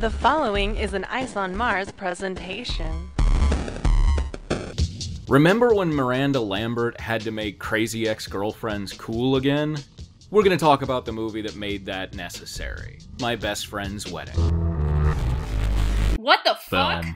The following is an Ice on Mars presentation. Remember when Miranda Lambert had to make crazy ex girlfriends cool again? We're gonna talk about the movie that made that necessary My Best Friend's Wedding. What the fuck? Film.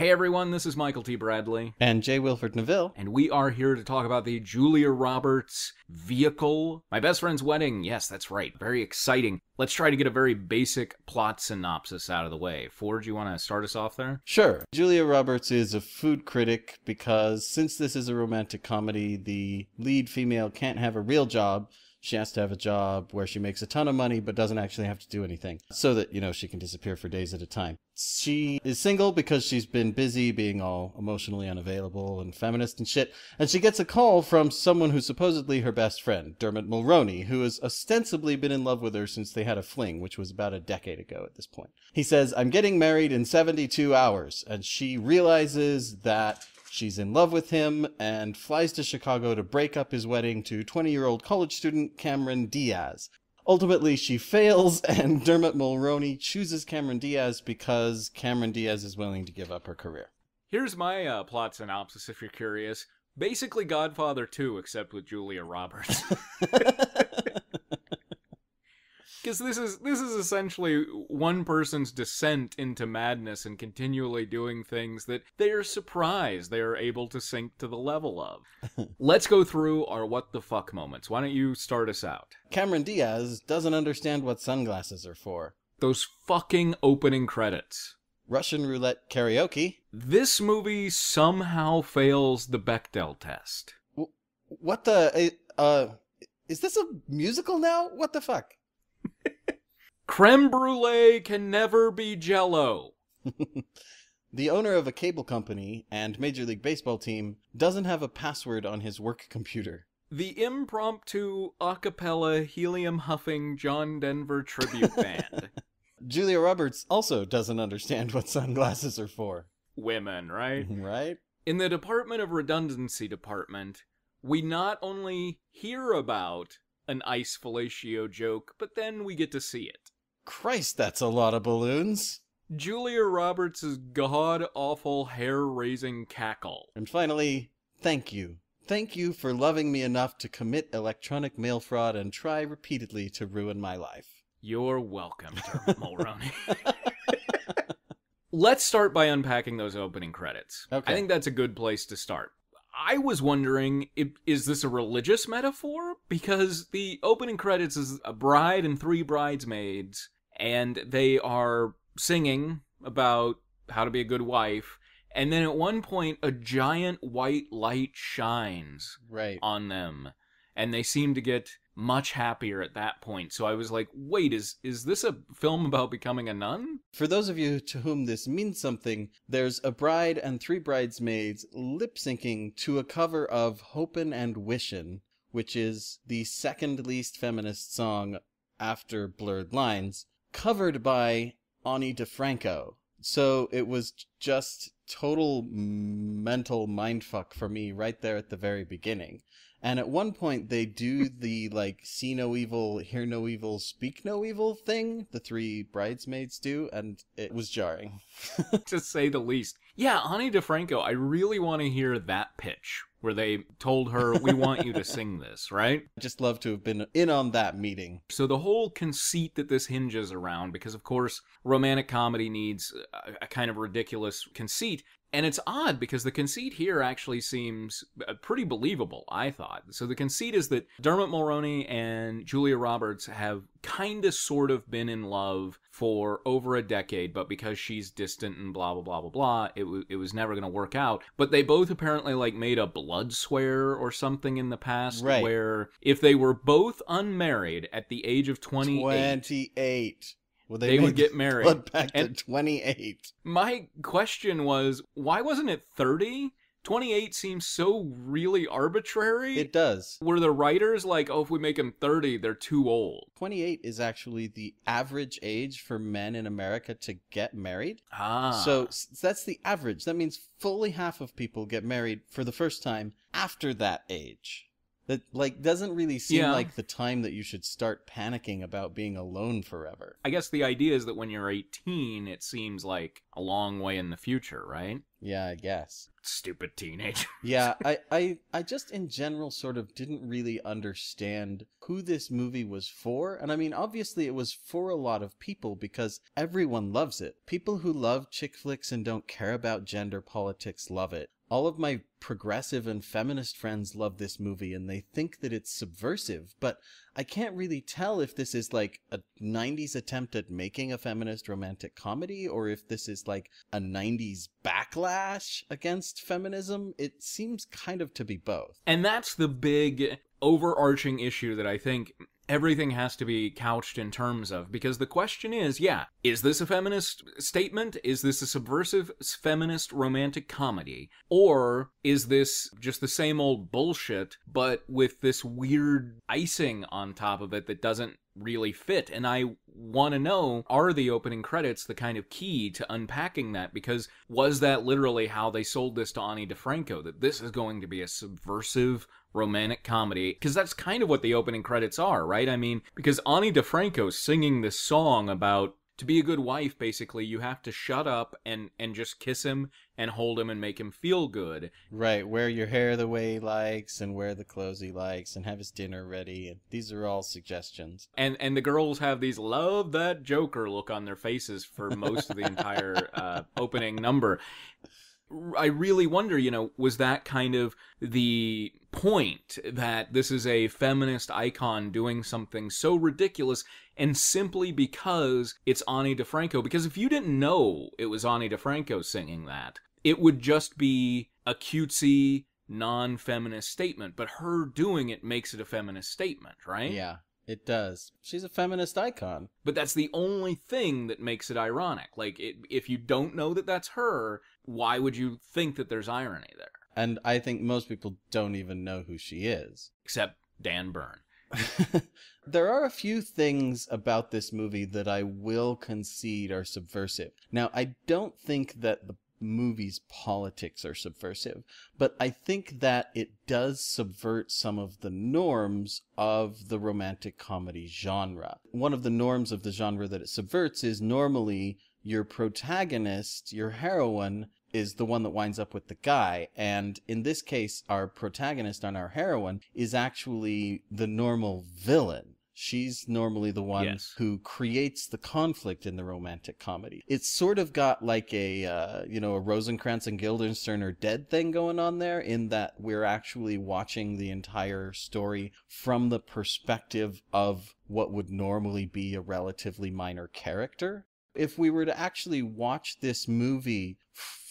Hey everyone, this is Michael T. Bradley, And J. Wilford Neville. and we are here to talk about the Julia Roberts vehicle, My Best Friend's Wedding. Yes, that's right. Very exciting. Let's try to get a very basic plot synopsis out of the way. Ford, you want to start us off there? Sure. Julia Roberts is a food critic because since this is a romantic comedy, the lead female can't have a real job. She has to have a job where she makes a ton of money but doesn't actually have to do anything so that, you know, she can disappear for days at a time. She is single because she's been busy being all emotionally unavailable and feminist and shit. And she gets a call from someone who's supposedly her best friend, Dermot Mulroney, who has ostensibly been in love with her since they had a fling, which was about a decade ago at this point. He says, I'm getting married in 72 hours. And she realizes that She's in love with him and flies to Chicago to break up his wedding to 20 year old college student Cameron Diaz. Ultimately, she fails, and Dermot Mulroney chooses Cameron Diaz because Cameron Diaz is willing to give up her career. Here's my uh, plot synopsis if you're curious. Basically, Godfather 2, except with Julia Roberts. Because this is this is essentially one person's descent into madness and continually doing things that they are surprised they are able to sink to the level of. Let's go through our what the fuck moments. Why don't you start us out? Cameron Diaz doesn't understand what sunglasses are for. Those fucking opening credits. Russian roulette karaoke. This movie somehow fails the Bechdel test. What the? Uh, is this a musical now? What the fuck? Creme brulee can never be jello. The owner of a cable company and Major League Baseball team doesn't have a password on his work computer. The impromptu a cappella helium huffing John Denver tribute band. Julia Roberts also doesn't understand what sunglasses are for, Women, right? Mm-hmm, right? In the Department of Redundancy Department, we not only hear about an ice fellatio joke, but then we get to see it. Christ, that's a lot of balloons. Julia Roberts' god awful hair raising cackle. And finally, thank you. Thank you for loving me enough to commit electronic mail fraud and try repeatedly to ruin my life. You're welcome, Dermot Mulroney. Let's start by unpacking those opening credits. Okay. I think that's a good place to start. I was wondering, is this a religious metaphor? Because the opening credits is a bride and three bridesmaids, and they are singing about how to be a good wife. And then at one point, a giant white light shines Right. on them and they seem to get much happier at that point so i was like wait is is this a film about becoming a nun For those of you to whom this means something, there's a bride and three bridesmaids lip syncing to a cover of Hopin' and Wishin', which is the second least feminist song after Blurred Lines, covered by Ani DiFranco. So it was just total mental mindfuck for me right there at the very beginning. And at one point, they do the like see no evil, hear no evil, speak no evil thing. The three bridesmaids do, and it was jarring. to say the least yeah ani difranco i really want to hear that pitch where they told her we want you to sing this right I just love to have been in on that meeting. so the whole conceit that this hinges around because of course romantic comedy needs a, a kind of ridiculous conceit and it's odd because the conceit here actually seems uh, pretty believable, I thought. So the conceit is that Dermot Mulroney and Julia Roberts have kind of sort of been in love for over a decade, but because she's distant and blah blah blah blah blah, it, w- it was never going to work out. But they both apparently like made a blood swear or something in the past Right. where if they were both unmarried at the age of 28, 28. Well, They would get married. Blood pact And- at 28. My question was, why wasn't it 30? 28 seems so really arbitrary. It does. Were the writers like, oh, if we make them 30, they're too old? 28 is actually the average age for men in America to get married. Ah. So that's the average. That means fully half of people get married for the first time after that age. That like doesn't really seem Yeah. like the time that you should start panicking about being alone forever. I guess the idea is that when you're 18, it seems like a long way in the future, right? Yeah, I guess. Stupid teenager. Yeah, I, I I just in general sort of didn't really understand who this movie was for. And I mean, obviously it was for a lot of people because everyone loves it. People who love chick flicks and don't care about gender politics love it. All of my progressive and feminist friends love this movie and they think that it's subversive, but I can't really tell if this is like a 90s attempt at making a feminist romantic comedy or if this is like a 90s backlash against feminism. It seems kind of to be both. And that's the big overarching issue that I think everything has to be couched in terms of because the question is yeah is this a feminist statement? Is this a subversive feminist romantic comedy? Or is this just the same old bullshit but with this weird icing on top of it that doesn't really fit? And i want to know are the opening credits the kind of key to unpacking that? Because was that literally how they sold this to ani difranco that this is going to be a subversive romantic comedy because that's kind of what the opening credits are right i mean because ani difranco's singing this song about to be a good wife basically you have to shut up and and just kiss him and hold him and make him feel good Right, wear your hair the way he likes and wear the clothes he likes and have his dinner ready. And these are all suggestions. and and the girls have these love that joker look on their faces for most of the entire uh, opening number i really wonder you know was that kind of the point that this is a feminist icon doing something so ridiculous and simply because it's ani difranco because if you didn't know it was ani difranco singing that it would just be a cutesy non-feminist statement but her doing it makes it a feminist statement right Yeah, it does. She's a feminist icon. but that's the only thing that makes it ironic. Like, it, if you don't know that that's her, why would you think that there's irony there? And I think most people don't even know who she is. Except Dan Byrne. there are a few things about this movie that I will concede are subversive. Now, I don't think that the movie's politics are subversive, but I think that it does subvert some of the norms of the romantic comedy genre. One of the norms of the genre that it subverts is normally your protagonist, your heroine, is the one that winds up with the guy. And in this case, our protagonist and our heroine is actually the normal villain. She's normally the one Yes. who creates the conflict in the romantic comedy. It's sort of got like a, uh, you know, a Rosencrantz and Guildenstern are dead thing going on there in that we're actually watching the entire story from the perspective of what would normally be a relatively minor character if we were to actually watch this movie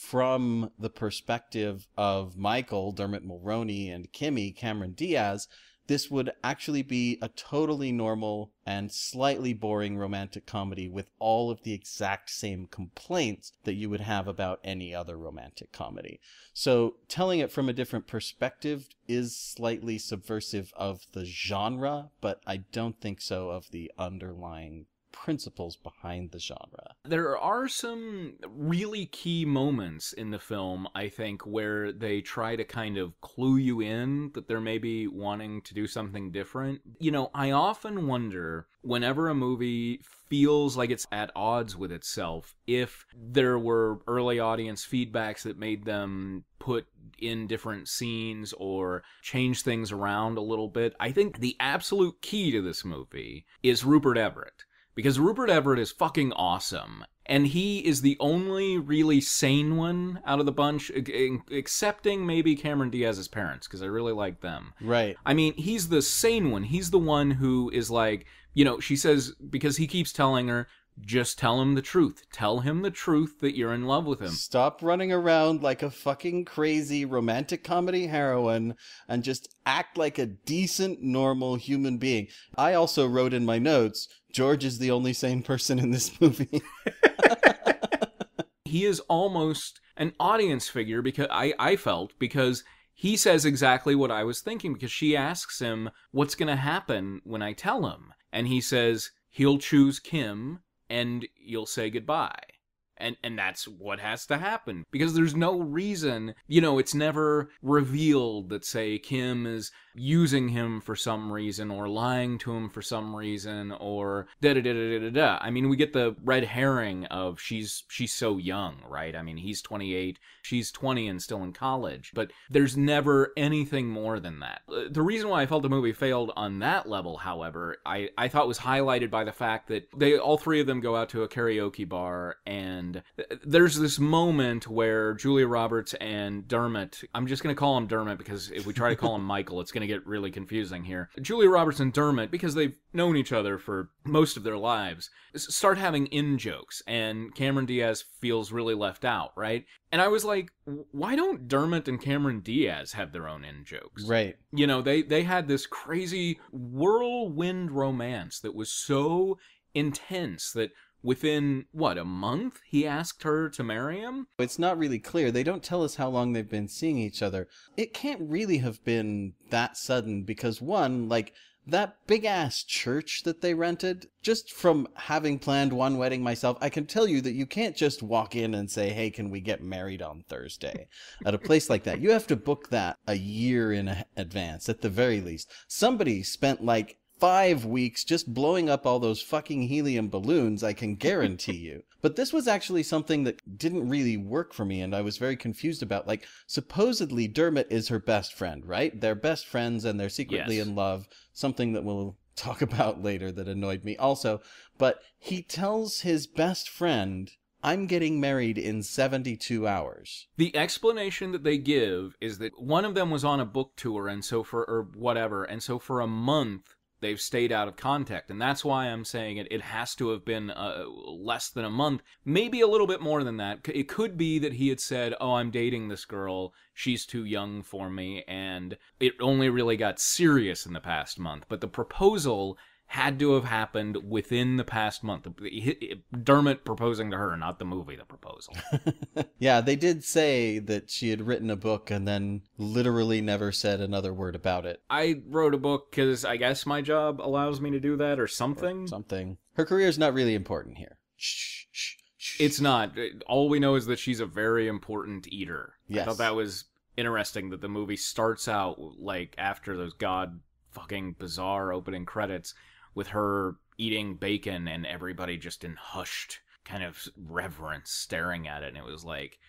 from the perspective of Michael, Dermot Mulroney, and Kimmy, Cameron Diaz, this would actually be a totally normal and slightly boring romantic comedy with all of the exact same complaints that you would have about any other romantic comedy. So telling it from a different perspective is slightly subversive of the genre, but I don't think so of the underlying principles behind the genre. There are some really key moments in the film, I think, where they try to kind of clue you in that they're maybe wanting to do something different. You know, I often wonder whenever a movie feels like it's at odds with itself, if there were early audience feedbacks that made them put in different scenes or change things around a little bit. I think the absolute key to this movie is Rupert Everett because Rupert Everett is fucking awesome. And he is the only really sane one out of the bunch, excepting maybe Cameron Diaz's parents, because I really like them. Right. I mean, he's the sane one. He's the one who is like, you know, she says, because he keeps telling her, just tell him the truth. Tell him the truth that you're in love with him. Stop running around like a fucking crazy romantic comedy heroine and just act like a decent, normal human being. I also wrote in my notes George is the only sane person in this movie. he is almost an audience figure because I, I felt because he says exactly what I was thinking because she asks him what's going to happen when I tell him and he says he'll choose Kim and you'll say goodbye And and that's what has to happen because there's no reason, you know, it's never revealed that say Kim is using him for some reason or lying to him for some reason or da da da da da da. I mean, we get the red herring of she's she's so young, right? I mean, he's 28, she's 20 and still in college, but there's never anything more than that. Uh, the reason why I felt the movie failed on that level, however, I I thought was highlighted by the fact that they all three of them go out to a karaoke bar and there's this moment where Julia Roberts and Dermot, I'm just going to call him Dermot because if we try to call him Michael, it's going to get really confusing here. Julia Roberts and Dermot, because they've known each other for most of their lives, start having in jokes, and Cameron Diaz feels really left out, right? And I was like, why don't Dermot and Cameron Diaz have their own in jokes? Right. You know, they they had this crazy whirlwind romance that was so intense that within what a month he asked her to marry him? It's not really clear. They don't tell us how long they've been seeing each other. It can't really have been that sudden because one like that big ass church that they rented just from having planned one wedding myself i can tell you that you can't just walk in and say hey can we get married on thursday? At a place like that you have to book that a year in advance at the very least. Somebody spent like five weeks just blowing up all those fucking helium balloons, I can guarantee you. But this was actually something that didn't really work for me, and I was very confused about. Like, supposedly Dermot is her best friend, right? They're best friends and they're secretly yes. in love, something that we'll talk about later that annoyed me also. But he tells his best friend I'm getting married in 72 hours. The explanation that they give is that one of them was on a book tour and so for or whatever, and so for a month they've stayed out of contact. And that's why i'm saying it it has to have been uh, less than a month maybe a little bit more than that. It could be that he had said oh i'm dating this girl. She's too young for me. And it only really got serious in the past month. But the proposal had to have happened within the past month. Dermot proposing to her, not the movie, the proposal. yeah, they did say that she had written a book and then literally never said another word about it. I wrote a book because I guess my job allows me to do that or something. Or something. Her career is not really important here. Shh, shh, shh. It's not. All we know is that she's a very important eater. Yes. I thought that was interesting that the movie starts out like after those god fucking bizarre opening credits with her eating bacon and everybody just in hushed kind of reverence staring at it. And it was like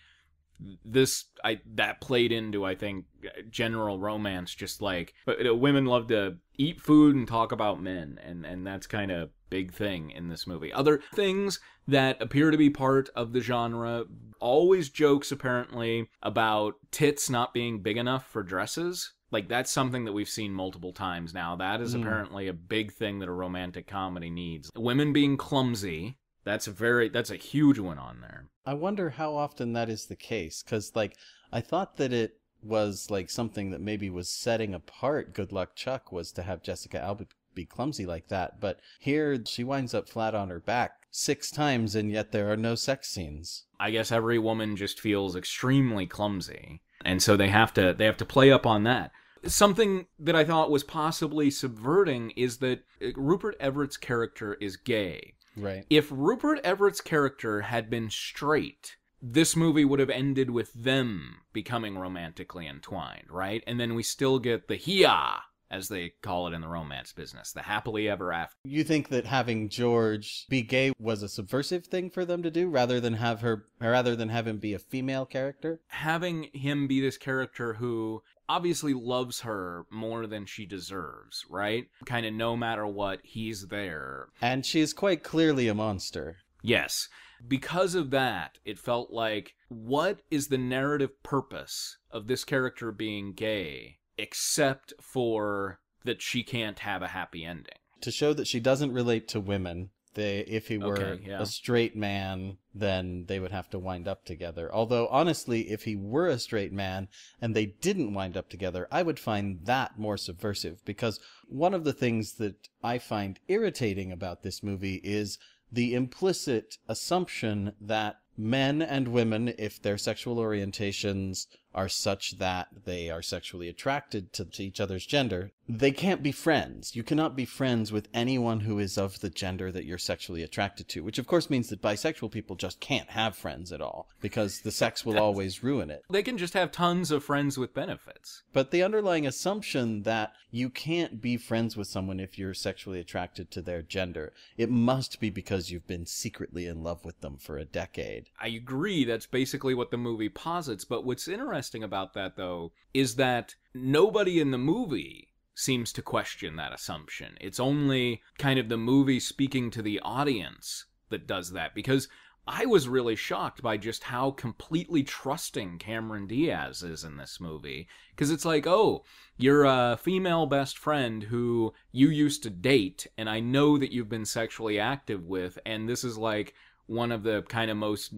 this i that played into i think general romance just like but you know, women love to eat food and talk about men. And and that's kind of big thing in this movie. Other things that appear to be part of the genre always jokes apparently about tits not being big enough for dresses like that's something that we've seen multiple times now. That is mm. apparently a big thing that a romantic comedy needs. Women being clumsy, that's a very that's a huge one on there. I wonder how often that is the case cuz like I thought that it was like something that maybe was setting apart Good Luck Chuck was to have Jessica Alba be clumsy like that, but here she winds up flat on her back six times and yet there are no sex scenes. I guess every woman just feels extremely clumsy. And so they have to they have to play up on that something that I thought was possibly subverting is that uh, Rupert Everett's character is gay. Right. If Rupert Everett's character had been straight, this movie would have ended with them becoming romantically entwined, right? And then we still get the hiya as they call it in the romance business, the happily ever after. You think that having George be gay was a subversive thing for them to do rather than have her rather than have him be a female character? Having him be this character who obviously loves her more than she deserves, right? Kind of no matter what, he's there. And she's quite clearly a monster. Yes. Because of that, it felt like what is the narrative purpose of this character being gay except for that she can't have a happy ending? To show that she doesn't relate to women they if he were okay, yeah. a straight man then they would have to wind up together although honestly if he were a straight man and they didn't wind up together i would find that more subversive because one of the things that i find irritating about this movie is the implicit assumption that men and women, if their sexual orientations are such that they are sexually attracted to, to, each other's gender, they can't be friends. You cannot be friends with anyone who is of the gender that you're sexually attracted to, which of course means that bisexual people just can't have friends at all because the sex will always ruin it. They can just have tons of friends with benefits. But the underlying assumption that you can't be friends with someone if you're sexually attracted to their gender, it must be because you've been secretly in love with them for a decade. I agree, that's basically what the movie posits, but what's interesting interesting about that, though, is that nobody in the movie seems to question that assumption. It's only kind of the movie speaking to the audience that does that because I was really shocked by just how completely trusting Cameron Diaz is in this movie. Because it's like, oh, you're a female best friend who you used to date, and I know that you've been sexually active with, and this is like one of the kind of most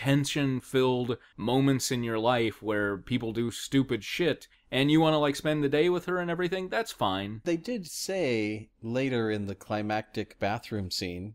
tension filled moments in your life where people do stupid shit and you want to like spend the day with her and everything, that's fine. They did say later in the climactic bathroom scene,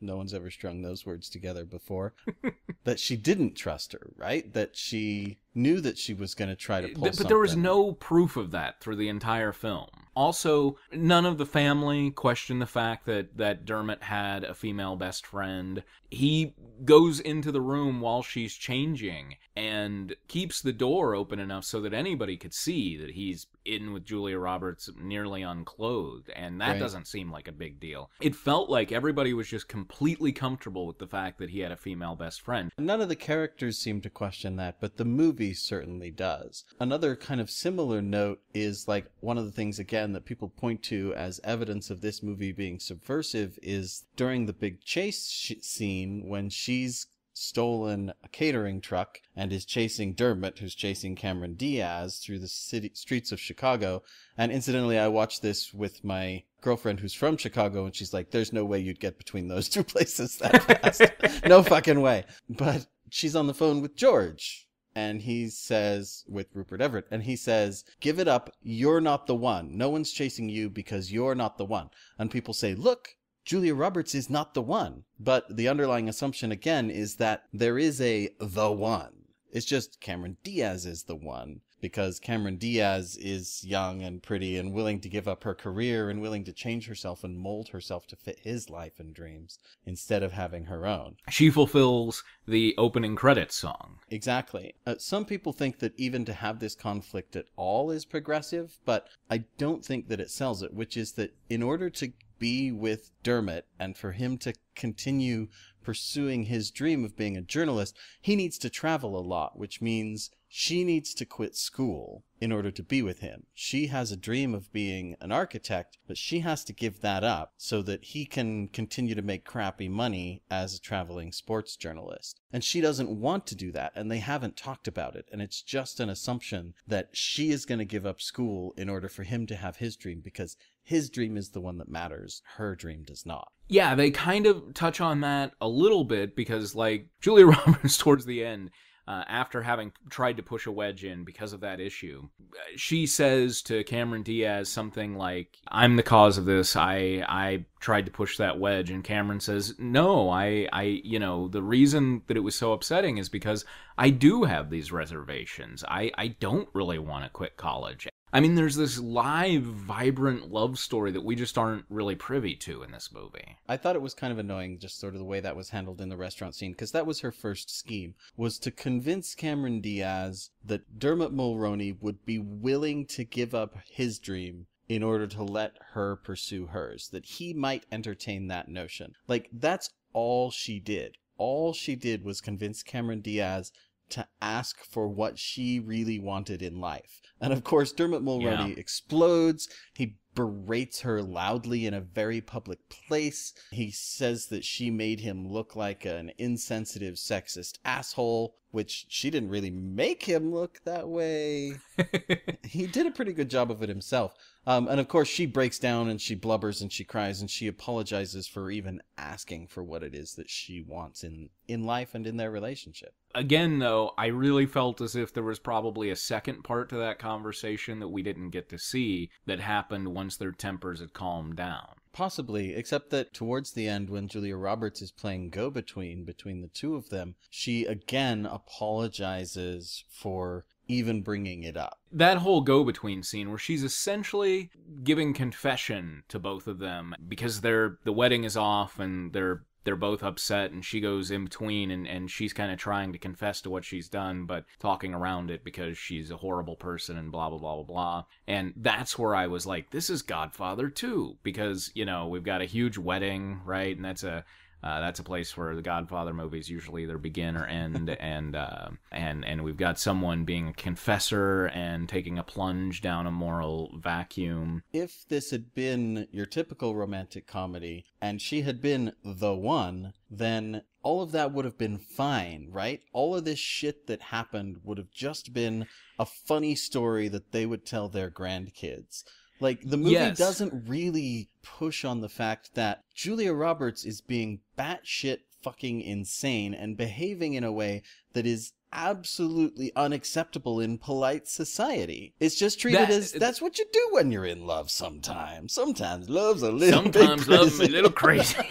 no one's ever strung those words together before, that she didn't trust her, right? That she knew that she was going to try to pull But something. there was no proof of that through the entire film. Also, none of the family question the fact that, that Dermot had a female best friend. He goes into the room while she's changing and keeps the door open enough so that anybody could see that he's in with Julia Roberts nearly unclothed, and that Right. doesn't seem like a big deal. It felt like everybody was just completely comfortable with the fact that he had a female best friend. None of the characters seem to question that, but the movie certainly does. Another kind of similar note is like one of the things, again, that people point to as evidence of this movie being subversive is during the big chase sh- scene when she's stolen a catering truck and is chasing Dermot, who's chasing Cameron Diaz through the city streets of Chicago. And incidentally, I watched this with my girlfriend who's from Chicago, and she's like, "There's no way you'd get between those two places that fast. no fucking way." But she's on the phone with George. And he says, with Rupert Everett, and he says, Give it up. You're not the one. No one's chasing you because you're not the one. And people say, Look, Julia Roberts is not the one. But the underlying assumption again is that there is a the one. It's just Cameron Diaz is the one because Cameron Diaz is young and pretty and willing to give up her career and willing to change herself and mold herself to fit his life and dreams instead of having her own. She fulfills the opening credits song. Exactly. Uh, some people think that even to have this conflict at all is progressive, but I don't think that it sells it, which is that in order to be with Dermot and for him to continue pursuing his dream of being a journalist, he needs to travel a lot, which means she needs to quit school in order to be with him. She has a dream of being an architect, but she has to give that up so that he can continue to make crappy money as a traveling sports journalist. And she doesn't want to do that, and they haven't talked about it. And it's just an assumption that she is going to give up school in order for him to have his dream because his dream is the one that matters. Her dream does not. Yeah, they kind of touch on that a little bit because, like, Julia Roberts towards the end, uh, after having tried to push a wedge in because of that issue, she says to Cameron Diaz something like, "I'm the cause of this. I I tried to push that wedge." And Cameron says, "No, I I you know the reason that it was so upsetting is because I do have these reservations. I I don't really want to quit college." I mean, there's this live, vibrant love story that we just aren't really privy to in this movie. I thought it was kind of annoying just sort of the way that was handled in the restaurant scene because that was her first scheme was to convince Cameron Diaz that Dermot Mulroney would be willing to give up his dream in order to let her pursue hers that he might entertain that notion. Like that's all she did. All she did was convince Cameron Diaz to ask for what she really wanted in life. And of course, Dermot Mulroney Yeah. explodes. He berates her loudly in a very public place. He says that she made him look like an insensitive, sexist asshole, which she didn't really make him look that way. he did a pretty good job of it himself. Um, and of course, she breaks down and she blubbers and she cries and she apologizes for even asking for what it is that she wants in, in life and in their relationship. Again, though, I really felt as if there was probably a second part to that conversation that we didn't get to see that happened once their tempers had calmed down. Possibly, except that towards the end, when Julia Roberts is playing go between between the two of them, she again apologizes for even bringing it up. That whole go between scene where she's essentially giving confession to both of them because they're the wedding is off and they're they're both upset and she goes in between and, and she's kind of trying to confess to what she's done but talking around it because she's a horrible person and blah blah blah blah blah. And that's where i was like this is godfather 2 because you know we've got a huge wedding right? And that's a uh, that's a place where the Godfather movies usually either begin or end, and uh, and and we've got someone being a confessor and taking a plunge down a moral vacuum. If this had been your typical romantic comedy and she had been the one, then all of that would have been fine, right? All of this shit that happened would have just been a funny story that they would tell their grandkids. Like the movie Yes. doesn't really push on the fact that Julia Roberts is being batshit fucking insane and behaving in a way that is absolutely unacceptable in polite society. It's just treated That- as that's what you do when you're in love sometimes. Sometimes love's a little Sometimes love's a little crazy.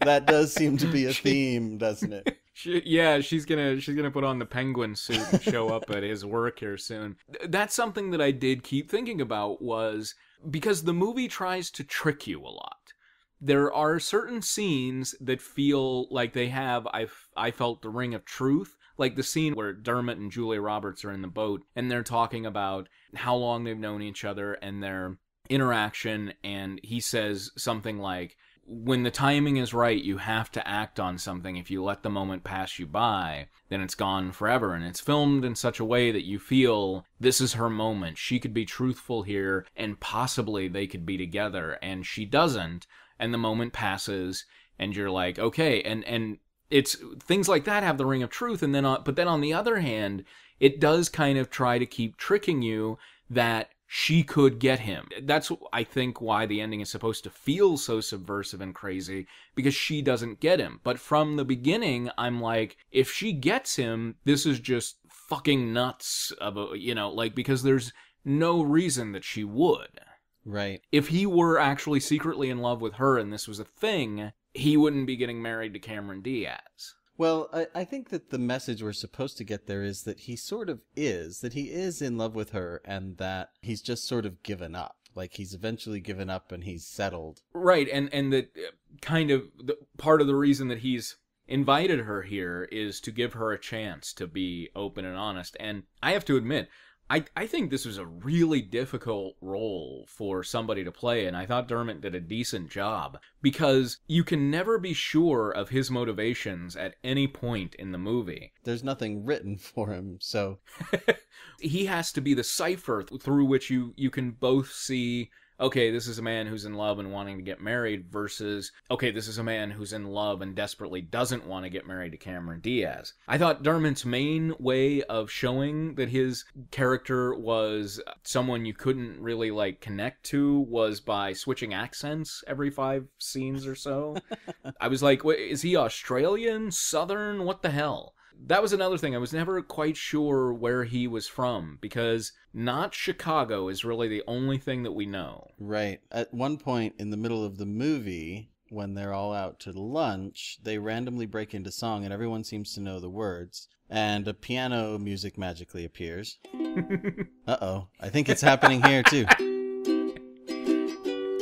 that does seem to be a theme, doesn't it? She, yeah, she's gonna she's gonna put on the penguin suit and show up at his work here soon. That's something that I did keep thinking about was because the movie tries to trick you a lot. There are certain scenes that feel like they have I I felt the ring of truth, like the scene where Dermot and Julia Roberts are in the boat and they're talking about how long they've known each other and their interaction and he says something like when the timing is right, you have to act on something. If you let the moment pass you by, then it's gone forever. And it's filmed in such a way that you feel this is her moment. She could be truthful here, and possibly they could be together. And she doesn't. And the moment passes, and you're like, okay. And and it's things like that have the ring of truth. And then, on, but then on the other hand, it does kind of try to keep tricking you that she could get him. That's I think why the ending is supposed to feel so subversive and crazy because she doesn't get him. But from the beginning, I'm like, if she gets him, this is just fucking nuts of a, you know, like because there's no reason that she would. Right. If he were actually secretly in love with her and this was a thing, he wouldn't be getting married to Cameron Diaz. Well, I, I think that the message we're supposed to get there is that he sort of is, that he is in love with her and that he's just sort of given up. Like he's eventually given up and he's settled. Right, and and that uh, kind of the, part of the reason that he's invited her here is to give her a chance to be open and honest. And I have to admit, I I think this was a really difficult role for somebody to play, and I thought Dermot did a decent job because you can never be sure of his motivations at any point in the movie. There's nothing written for him, so he has to be the cipher through which you you can both see okay this is a man who's in love and wanting to get married versus okay this is a man who's in love and desperately doesn't want to get married to Cameron Diaz. I thought Dermot's main way of showing that his character was someone you couldn't really like connect to was by switching accents every 5 scenes or so. I was like, "Wait, is he Australian, southern, what the hell?" That was another thing. I was never quite sure where he was from because not Chicago is really the only thing that we know. right. At one point in the middle of the movie, when they're all out to lunch, they randomly break into song and everyone seems to know the words. And a piano music magically appears. Uh oh. I think it's happening here too.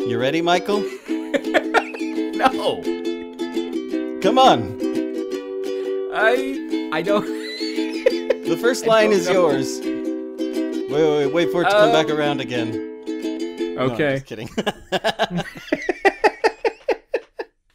You ready, Michael? No, Come on. I I don't. The first line is know. yours. Wait, wait, wait, wait for it to come back Um, around again. No, Okay, just kidding.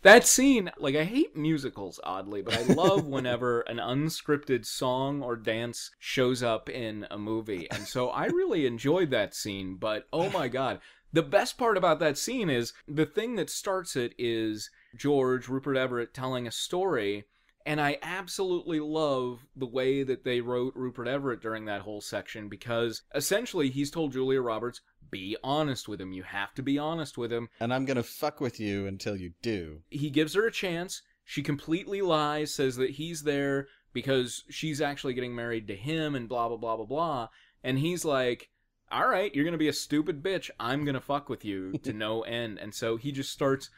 that scene, like I hate musicals oddly, but I love whenever an unscripted song or dance shows up in a movie, and so I really enjoyed that scene. But oh my god, the best part about that scene is the thing that starts it is George Rupert Everett telling a story. And I absolutely love the way that they wrote Rupert Everett during that whole section because essentially he's told Julia Roberts, be honest with him. You have to be honest with him. and I'm gonna fuck with you until you do. He gives her a chance. She completely lies, says that he's there because she's actually getting married to him and blah, blah, blah, blah, blah. And he's like, all right, you're going to be a stupid bitch. I'm going to fuck with you to no end. And so he just starts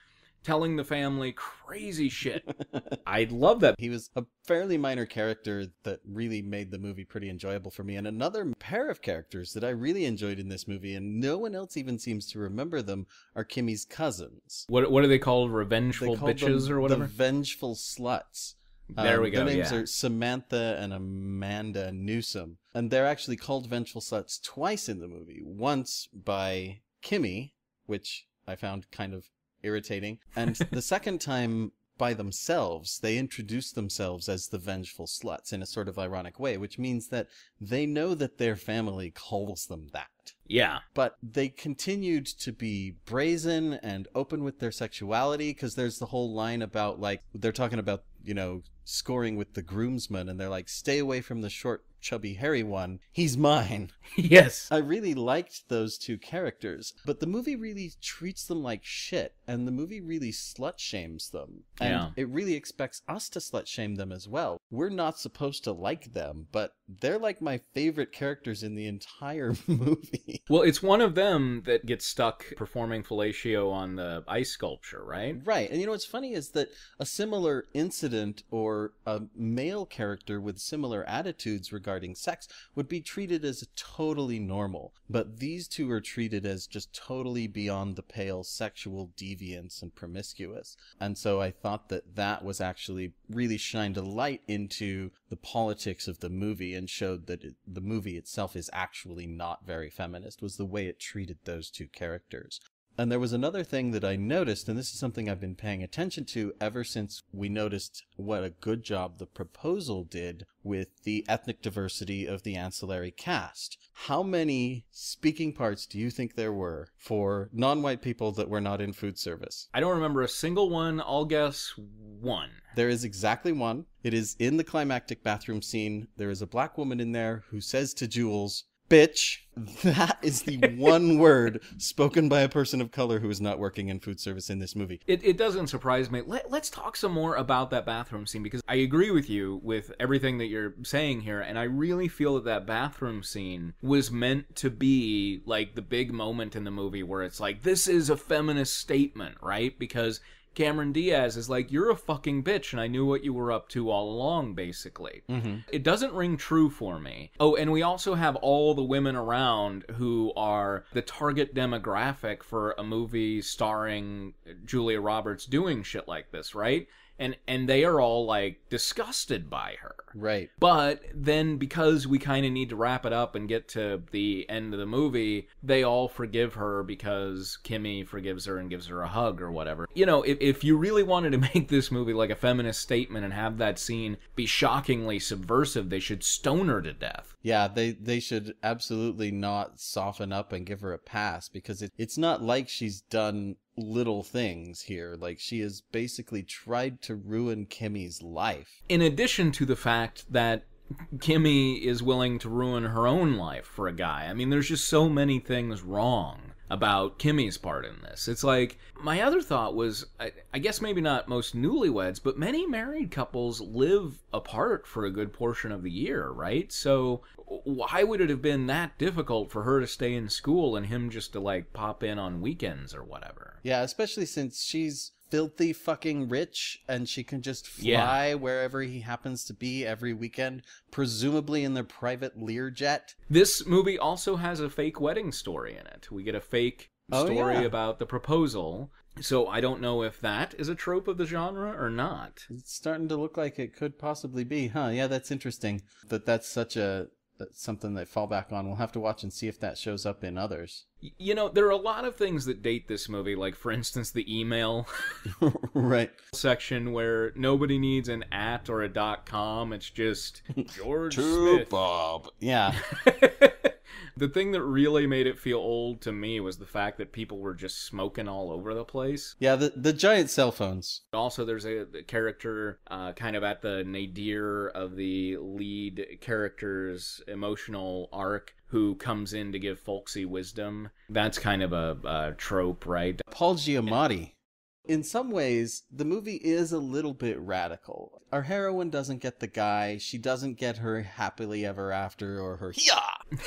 telling the family crazy shit. I love that. He was a fairly minor character that really made the movie pretty enjoyable for me. And another pair of characters that I really enjoyed in this movie, and no one else even seems to remember them, are Kimmy's cousins. What what are they called? Revengeful They bitches or whatever? The vengeful sluts. There Um, we go, Their names yeah. are Samantha and Amanda Newsom. And they're actually called Vengeful Sluts twice in the movie. Once by Kimmy, which I found kind of irritating. And the second time by themselves. They introduce themselves as the Vengeful Sluts in a sort of ironic way, which means that they know that their family calls them that Yeah. but they continued to be brazen and open with their sexuality because there's the whole line about like they're talking about you know scoring with the groomsmen and they're like stay away from the short chubby hairy one he's mine yes. i really liked those two characters but the movie really treats them like shit and the movie really slut shames them and Yeah. it really expects us to slut shame them as well we're not supposed to like them but they're like my favorite characters in the entire movie Well, it's one of them that gets stuck performing fellatio on the ice sculpture, right? Right. And you know what's funny is that a similar incident or a male character with similar attitudes regarding sex would be treated as totally normal. But these two are treated as just totally beyond the pale sexual and promiscuous. And so I thought that that was actually really shined a light into the politics of the movie and showed that it, the movie itself is actually not very feminist was the way it treated those two characters. And there was another thing that I noticed, and this is something I've been paying attention to ever since we noticed what a good job the proposal did with the ethnic diversity of the ancillary cast. How many speaking parts do you think there were for non white people that were not in food service? I don't remember a single one. I'll guess one. There is exactly one. It is in the climactic bathroom scene. There is a black woman in there who says to Jules, Bitch. That is the one word spoken by a person of color who is not working in food service in this movie. It, it doesn't surprise me. Let, let's talk some more about that bathroom scene because I agree with you with everything that you're saying here, and I really feel that that bathroom scene was meant to be like the big moment in the movie where it's like, this is a feminist statement, right? Because Cameron Diaz is like, you're a fucking bitch, and I knew what you were up to all along, basically. Mm-hmm. It doesn't ring true for me. Oh, and we also have all the women around who are the target demographic for a movie starring Julia Roberts doing shit like this, right? And and they are all like disgusted by her. Right. But then because we kind of need to wrap it up and get to the end of the movie, they all forgive her because Kimmy forgives her and gives her a hug or whatever. You know, if, if you really wanted to make this movie like a feminist statement and have that scene be shockingly subversive, they should stone her to death. Yeah, they, they should absolutely not soften up and give her a pass because it, it's not like she's done little things here. Like, she has basically tried to ruin Kimmy's life. In addition to the fact that Kimmy is willing to ruin her own life for a guy. I mean, there's just so many things wrong about Kimmy's part in this. It's like, my other thought was, I, I guess maybe not most newlyweds, but many married couples live apart for a good portion of the year, right? So why would it have been that difficult for her to stay in school and him just to like pop in on weekends or whatever? Yeah, especially since she's filthy fucking rich and she can just fly Yeah. wherever he happens to be every weekend, presumably in their private Learjet. This movie also has a fake wedding story in it. We get a fake Oh, story yeah. about the proposal. So I don't know if that is a trope of the genre or not. It's starting to look like it could possibly be, huh? Yeah, that's interesting. That that's such a that's something they fall back on. We'll have to watch and see if that shows up in others. You know, there are a lot of things that date this movie, like, for instance, the email right. section where nobody needs an at or a dot com. It's just George Smith. Bob. Yeah. the thing that really made it feel old to me was the fact that people were just smoking all over the place. Yeah, the the giant cell phones. Also, there's a a character uh, kind of at the nadir of the lead character's emotional arc who comes in to give folksy wisdom. That's kind of a, a trope, right? Paul Giamatti. In some ways, the movie is a little bit radical. Our heroine doesn't get the guy. She doesn't get her happily ever after or her yeah.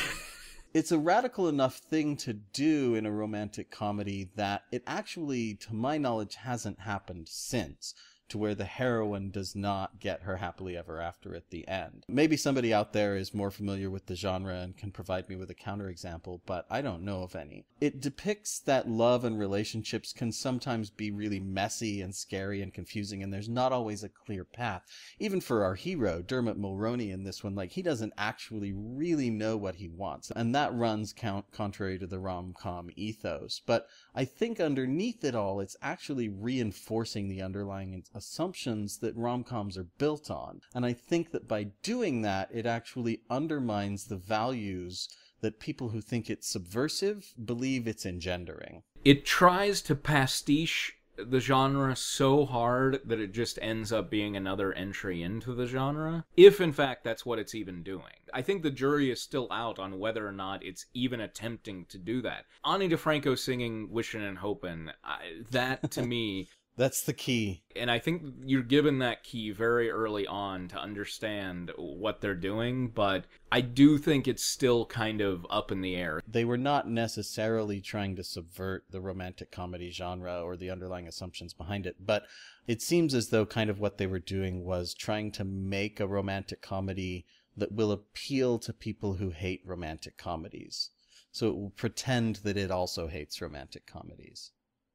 It's a radical enough thing to do in a romantic comedy that it actually, to my knowledge, hasn't happened since to where the heroine does not get her happily ever after at the end. Maybe somebody out there is more familiar with the genre and can provide me with a counterexample, but I don't know of any. It depicts that love and relationships can sometimes be really messy and scary and confusing, and there's not always a clear path. Even for our hero, Dermot Mulroney in this one, like he doesn't actually really know what he wants, and that runs count contrary to the rom-com ethos. But I think underneath it all, it's actually reinforcing the underlying assumptions that rom-coms are built on. And I think that by doing that, it actually undermines the values that people who think it's subversive believe it's engendering. It tries to pastiche the genre so hard that it just ends up being another entry into the genre, if in fact that's what it's even doing. I think the jury is still out on whether or not it's even attempting to do that. Ani DiFranco singing Wishin' and Hopin', I, that to me that's the key. And I think you're given that key very early on to understand what they're doing, but I do think it's still kind of up in the air. They were not necessarily trying to subvert the romantic comedy genre or the underlying assumptions behind it, but it seems as though kind of what they were doing was trying to make a romantic comedy that will appeal to people who hate romantic comedies. So it will pretend that it also hates romantic comedies.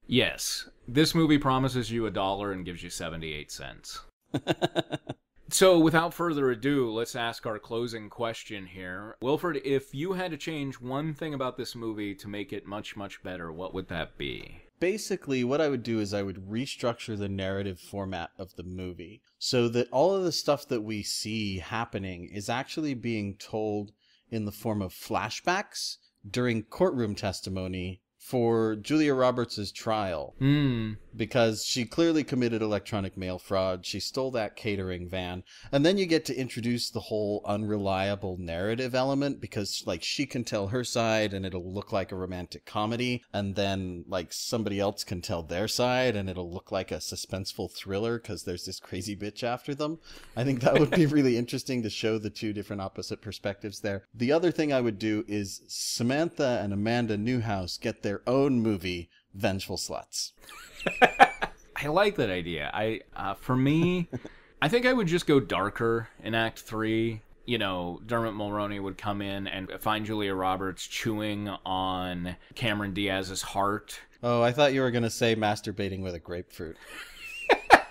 Yes. This movie promises you a dollar and gives you 78 cents. so, without further ado, let's ask our closing question here. Wilford, if you had to change one thing about this movie to make it much, much better, what would that be? Basically, what I would do is I would restructure the narrative format of the movie so that all of the stuff that we see happening is actually being told in the form of flashbacks during courtroom testimony for Julia Roberts' trial mm. because she clearly committed electronic mail fraud. She stole that catering van. And then you get to introduce the whole unreliable narrative element because, like, she can tell her side and it'll look like a romantic comedy. And then, like, somebody else can tell their side and it'll look like a suspenseful thriller because there's this crazy bitch after them. I think that would be really interesting to show the two different opposite perspectives there. The other thing I would do is Samantha and Amanda Newhouse get their their own movie, Vengeful Sluts. I like that idea. I uh, for me, I think I would just go darker in Act Three. You know, Dermot Mulroney would come in and find Julia Roberts chewing on Cameron Diaz's heart. Oh, I thought you were going to say masturbating with a grapefruit.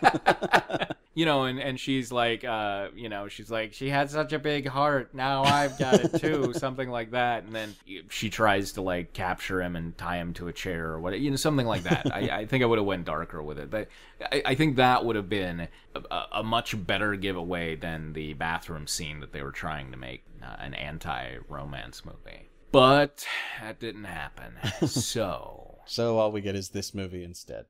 you know, and, and she's like, uh, you know, she's like, she had such a big heart. Now I've got it too, something like that. And then she tries to like capture him and tie him to a chair or what, you know, something like that. I, I think I would have went darker with it. But I, I think that would have been a, a, much better giveaway than the bathroom scene that they were trying to make uh, an anti-romance movie. But that didn't happen. So. so all we get is this movie instead.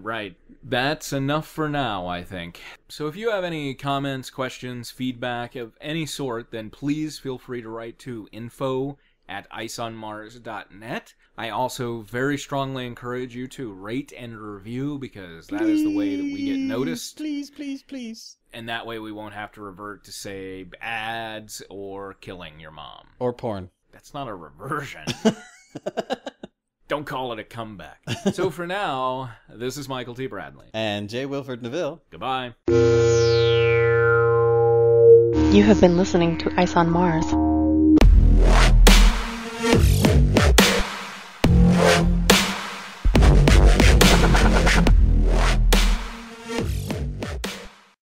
Right. That's enough for now, I think. So if you have any comments, questions, feedback of any sort, then please feel free to write to info at iceonmars.net. I also very strongly encourage you to rate and review because that please, is the way that we get noticed. Please, please, please. And that way we won't have to revert to, say, ads or killing your mom. Or porn. That's not a reversion. Don't call it a comeback. so for now, this is Michael T. Bradley. And J. Wilford Neville. Goodbye. You have been listening to Ice on Mars.